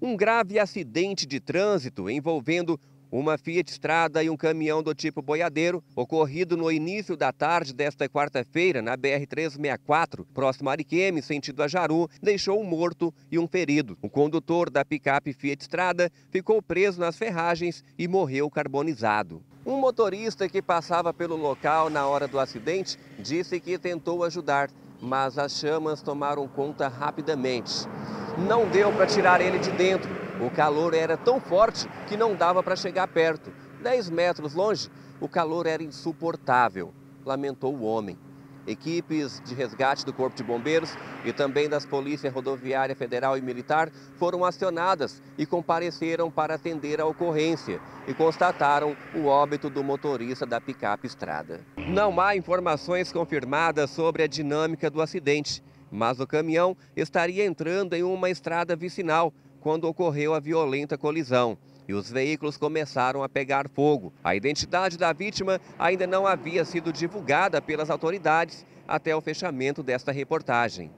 um grave acidente de trânsito envolvendo uma Fiat Strada e um caminhão do tipo boiadeiro, ocorrido no início da tarde desta quarta-feira na BR-364, próximo a Ariquemes, sentido a Jaru, deixou um morto e um ferido. O condutor da picape Fiat Strada ficou preso nas ferragens e morreu carbonizado. Um motorista que passava pelo local na hora do acidente disse que tentou ajudar, mas as chamas tomaram conta rapidamente. Não deu para tirar ele de dentro o calor era tão forte que não dava para chegar perto. Dez metros longe, o calor era insuportável, lamentou o homem. Equipes de resgate do Corpo de Bombeiros e também das Polícias Rodoviária Federal e Militar foram acionadas e compareceram para atender a ocorrência e constataram o óbito do motorista da picape estrada. Não há informações confirmadas sobre a dinâmica do acidente, mas o caminhão estaria entrando em uma estrada vicinal quando ocorreu a violenta colisão e os veículos começaram a pegar fogo. A identidade da vítima ainda não havia sido divulgada pelas autoridades até o fechamento desta reportagem.